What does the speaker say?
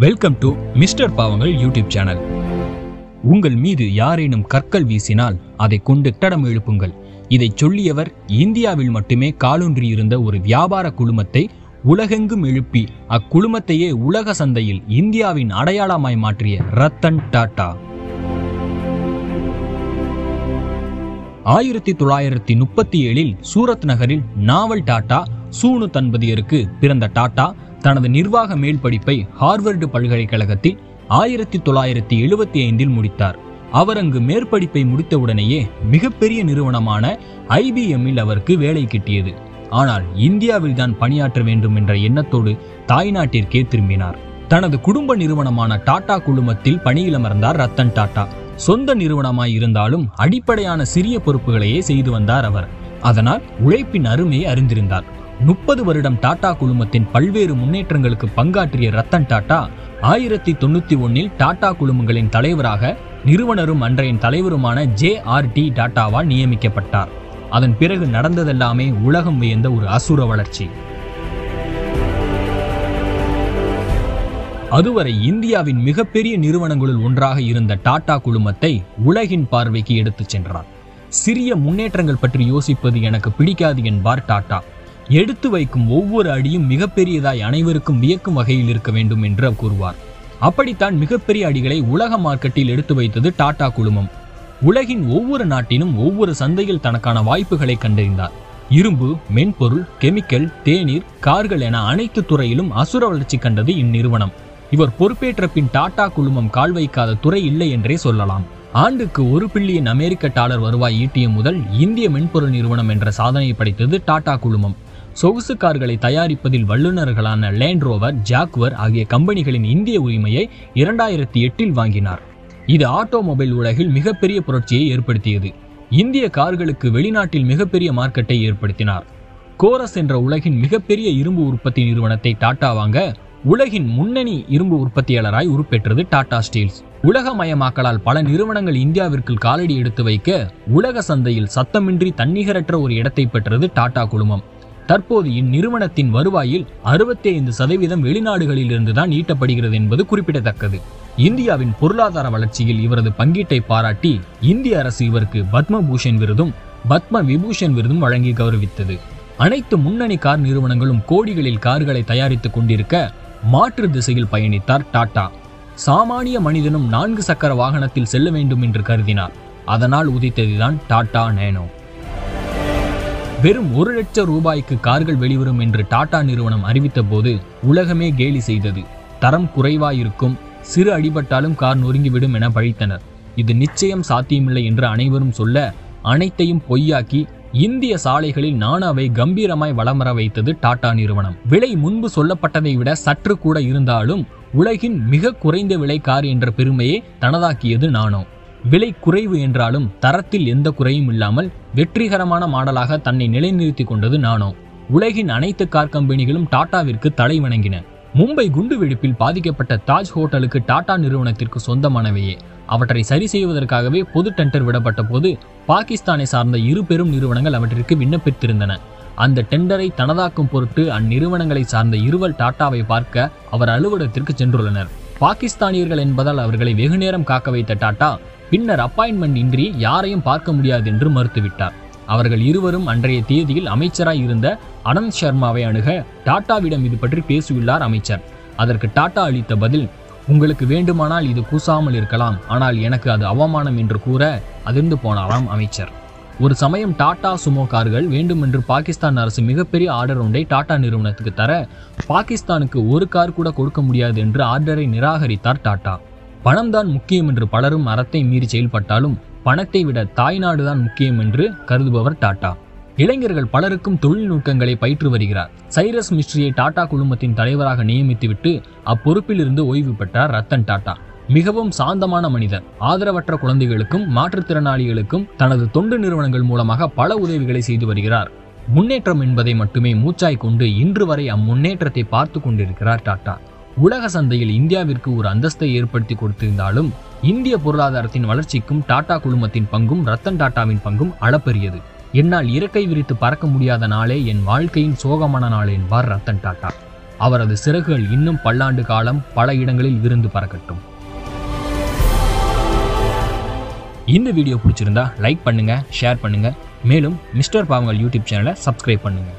Welcome to mister பாவங்கள் YouTube channel உங்கள் மீது யாரேனும் கற்கள் வீசினால் அதை கொண்டு கட்டடம் எழுப்புங்கள். இதை சொல்லியவர் இந்தியாவில் மட்டுமே காலூன்றியிருந்த ஒரு வியாபார குழுமத்தை உலகெங்கும் எழுப்பி அக்குழுமத்தையே உலக சந்தையில் இந்தியாவின் அடையாளமாய் மாற்றிய ரத்தன் டாடா ஆயிரத்தி தொள்ளாயிரத்தி முப்பத்தி ஏழில் சூரத் நகரில் நாவல் டாட்டா சூனு தன்பதியருக்கு பிறந்த டாடா தனது நிர்வாக மேல் படிப்பை ஹார்வர்டு பல்கலைக்கழகத்தில் ஆயிரத்தி தொள்ளாயிரத்தி எழுபத்தி ஐந்தில் முடித்தார். அவர் அங்கு மேற்படிப்பை முடித்தவுடனேயே மிகப்பெரிய நிறுவனமான ஐபிஎம்மில் அவருக்கு வேலை கிட்டியது. ஆனால் இந்தியாவில் தான் பணியாற்ற வேண்டும் என்ற எண்ணத்தோடு தாய்நாட்டிற்கே திரும்பினார். தனது குடும்ப நிறுவனமான டாடா குழுமத்தில் பணியிலமர்ந்தார் ரத்தன் டாடா சொந்த நிறுவனமாய் இருந்தாலும் அடிப்படையான சிறிய பொறுப்புகளையே செய்து வந்தார் அவர். அதனால் உழைப்பின் அருமையை அறிந்திருந்தார். முப்பது வருடம் டாடா குழுமத்தின் பல்வேறு முன்னேற்றங்களுக்கு பங்காற்றிய ரத்தன் டாடா ஆயிரத்தி தொண்ணூத்தி ஒன்னில் டாடா குழுமங்களின் தலைவராக நிறுவனரும் அன்றையின் தலைவருமான ஜே ஆர் டி டாட்டாவால் நியமிக்கப்பட்டார். அதன் பிறகு நடந்ததெல்லாமே உலகம் வியந்த ஒரு அசுர வளர்ச்சி. அதுவரை இந்தியாவின் மிகப்பெரிய நிறுவனங்களுள் ஒன்றாக இருந்த டாடா குழுமத்தை உலகின் பார்வைக்கு எடுத்துச் சென்றார் சிறிய முன்னேற்றங்கள் பற்றி யோசிப்பது எனக்கு பிடிக்காது என்பார் டாடா. எடுத்து வைக்கும் ஒவ்வொரு அடியும் மிகப்பெரியதாய் அனைவருக்கும் வியக்கும் வகையில் இருக்க வேண்டும் என்று கூறுவார். அப்படித்தான் மிகப்பெரிய அடிகளை உலக மார்க்கெட்டில் எடுத்து வைத்தது டாடா குழுமம். உலகின் ஒவ்வொரு நாட்டிலும் ஒவ்வொரு சந்தையில் தனக்கான வாய்ப்புகளை கண்டறிந்தார். இரும்பு மென்பொருள் கெமிக்கல் தேநீர் கார்கள் என அனைத்து துறையிலும் அசுர வளர்ச்சி கண்டது இந்நிறுவனம். இவர் பொறுப்பேற்ற பின் டாடா குழுமம் கால் வைக்காத துறை இல்லை என்றே சொல்லலாம். ஆண்டுக்கு ஒரு பில்லியன் அமெரிக்க டாலர் வருவாய் ஈட்டிய முதல் இந்திய மென்பொருள் நிறுவனம் என்ற சாதனையை படைத்தது டாடா குழுமம். சொகுசு கார்களை தயாரிப்பதில் வல்லுநர்களான லேண்ட் ரோவர் ஜாக்வர் ஆகிய கம்பெனிகளின் இந்திய உரிமையை இரண்டாயிரத்தி எட்டில் வாங்கினார். இது ஆட்டோமொபைல் உலகில் மிகப்பெரிய புரட்சியை ஏற்படுத்தியது. இந்திய கார்களுக்கு வெளிநாட்டில் மிகப்பெரிய மார்க்கெட்டை ஏற்படுத்தினார். கோரஸ் என்ற உலகின் மிகப்பெரிய இரும்பு உற்பத்தி நிறுவனத்தை டாடா வாங்க உலகின் முன்னணி இரும்பு உற்பத்தியாளராய் உருப்பெற்றது டாடா ஸ்டீல்ஸ். உலகமயமாக்கலால் பல நிறுவனங்கள் இந்தியாவிற்குள் காலடி எடுத்து வைக்க உலக சந்தையில் சத்தமின்றி தன்னிகரற்ற ஒரு இடத்தை பெற்றது டாடா குழுமம். தற்போது இந்நிறுவனத்தின் வருவாயில் அறுபத்தி ஐந்து சதவீதம் வெளிநாடுகளில் இருந்துதான் ஈட்டப்படுகிறது என்பது குறிப்பிடத்தக்கது. இந்தியாவின் பொருளாதார வளர்ச்சியில் இவரது பங்கீட்டை பாராட்டி இந்திய அரசு இவருக்கு பத்மபூஷன் விருதும் பத்ம விபூஷன் விருதும் வழங்கி கௌரவித்தது. அனைத்து முன்னணி கார் நிறுவனங்களும் கோடிகளில் கார்களை தயாரித்துக் கொண்டிருக்க மாற்று திசையில் பயணித்தார் டாடா. சாமானிய மனிதனும் நான்கு சக்கர வாகனத்தில் செல்ல வேண்டும் என்று கருதினார். அதனால் உதித்ததுதான் டாடா நேனோ. வெறும் ஒரு லட்சம் ரூபாய்க்கு கார்கள் வெளிவரும் என்று டாடா நிறுவனம் அறிவித்த போது உலகமே கேலி செய்தது. தரம் குறைவாயிருக்கும் சிறு அடிபட்டாலும் கார் நொறுங்கிவிடும் என பழித்தனர். இது நிச்சயம் சாத்தியமில்லை என்று அனைவரும் சொல்ல அனைத்தையும் பொய்யாக்கி இந்திய சாலைகளில் நானாவை கம்பீரமாய் வலம் வர வைத்தது டாடா நிறுவனம். விலை முன்பு சொல்லப்பட்டதை விட சற்று கூட இருந்தாலும் உலகின் மிக குறைந்த விலை கார் என்ற பெருமையை தனதாக்கியது நானோ. விலை குறைவு என்றாலும் தரத்தில் எந்த குறையும் இல்லாமல் வெற்றிகரமான மாடலாக தன்னை நிலைநிறுத்தி கொண்டது நானோ. உலகின் அனைத்து கார் கம்பெனிகளும் டாடாவிற்கு தலை வணங்கின. மும்பை குண்டுவெடிப்பில் பாதிக்கப்பட்ட தாஜ் ஹோட்டலுக்கு டாடா நிறுவனத்திற்கு சொந்தமானவையே. அவற்றை சரி செய்வதற்காகவே பொது டெண்டர் விடப்பட்ட போது பாகிஸ்தானை சார்ந்த இரு பெரும் நிறுவனங்கள் அவற்றிற்கு விண்ணப்பித்திருந்தன. அந்த டெண்டரை தனதாக்கும் பொருட்டு அந்நிறுவனங்களை சார்ந்த இருவர் டாட்டாவை பார்க்க அவர் அலுவலகத்திற்கு சென்றுள்ளனர். பாகிஸ்தானியர்கள் என்பதால் அவர்களை வெகுநேரம் காக்க வைத்த டாட்டா பின்னர் அப்பாயின்மெண்ட் இன்றி யாரையும் பார்க்க முடியாது என்று மறுத்துவிட்டார். அவர்கள் இருவரும் அன்றைய தேதியில் அமைச்சராய் இருந்த அனந்த் சர்மாவை அணுக டாட்டாவிடம் இது பற்றி பேசியுள்ளார் அமைச்சர். அதற்கு டாட்டா அளித்த பதில் உங்களுக்கு வேண்டுமானால் இது கூசாமல் இருக்கலாம். ஆனால் எனக்கு அது அவமானம் என்று கூற அதிர்ந்து போனாராம் அமைச்சர். ஒரு சமயம் டாடா சுமோ கார்கள் வேண்டுமென்று பாகிஸ்தான் அரசு மிகப்பெரிய ஆர்டர் ஒன்றை டாடா நிறுவனத்துக்கு தர பாகிஸ்தானுக்கு ஒரு கார் கூட கொடுக்க முடியாது என்று ஆர்டரை நிராகரித்தார் டாடா. பணம்தான் முக்கியம் என்று பலரும் அறத்தை மீறி செயல்பட்டாலும் பணத்தை விட தாய்நாடுதான் முக்கியம் என்று கருதுபவர் டாடா. இளைஞர்கள் பலருக்கும் தொழில்நுட்பங்களை பயிற்று வருகிறார். சைரஸ் மிஸ்ட்ரியை டாடா குழுமத்தின் தலைவராக நியமித்துவிட்டு அப்பொறுப்பில் இருந்து ஓய்வு பெற்றார் ரத்தன் டாடா. மிகவும் சாந்தமான மனிதர். ஆதரவற்ற குழந்தைகளுக்கும் மாற்றுத்திறனாளிகளுக்கும் தனது தொண்டு நிறுவனங்கள் மூலமாக பல உதவிகளை செய்து வருகிறார். முன்னேற்றம் என்பதை மட்டுமே மூச்சாய் கொண்டு இன்று வரை அம்முன்னேற்றத்தை பார்த்து கொண்டிருக்கிறார் டாடா. உலக சந்தையில் இந்தியாவிற்கு ஒரு அந்தஸ்தை ஏற்படுத்தி கொடுத்திருந்தாலும் இந்திய பொருளாதாரத்தின் வளர்ச்சிக்கும் டாடா குழுமத்தின் பங்கும் ரத்தன் டாட்டாவின் பங்கும் அளப்பரியது. என்னால் இறக்கை விரித்து பறக்க முடியாத நாளே என் வாழ்க்கையின் சோகமான நாள் என்பார் ரத்தன் டாட்டா அவரது சிறகுகள் இன்னும் பல்லாண்டு காலம் பல இடங்களில் விருந்து பறக்கட்டும். இந்த வீடியோ பிடிச்சிருந்தா லைக் பண்ணுங்க ஷேர் பண்ணுங்க. மேலும் மிஸ்டர் பாவங்கள் யூடியூப் சேனலை சப்ஸ்கிரைப் பண்ணுங்கள்